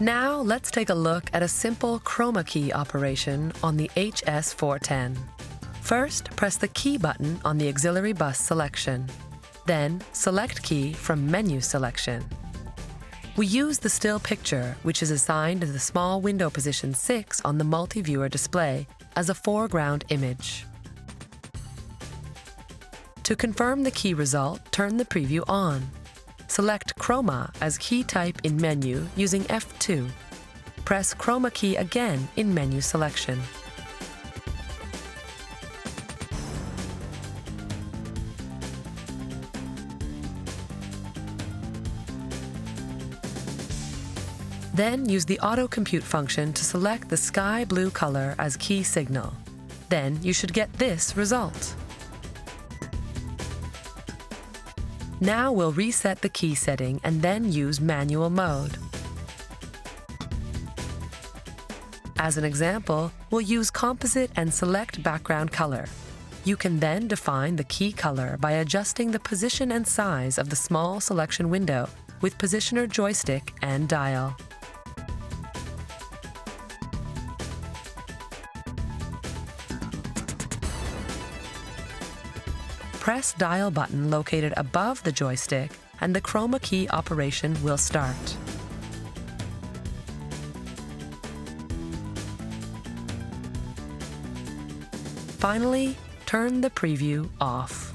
Now let's take a look at a simple chroma key operation on the HS410. First, press the key button on the auxiliary bus selection. Then, select key from menu selection. We use the still picture, which is assigned to the small window position 6 on the multi-viewer display, as a foreground image. To confirm the key result, turn the preview on. Select Chroma as key type in menu using F2. Press Chroma key again in menu selection. Then use the Auto Compute function to select the sky blue color as key signal. Then you should get this result. Now we'll reset the key setting and then use manual mode. As an example, we'll use composite and select background color. You can then define the key color by adjusting the position and size of the small selection window with positioner joystick and dial. Press dial button located above the joystick and the chroma key operation will start. Finally, turn the preview off.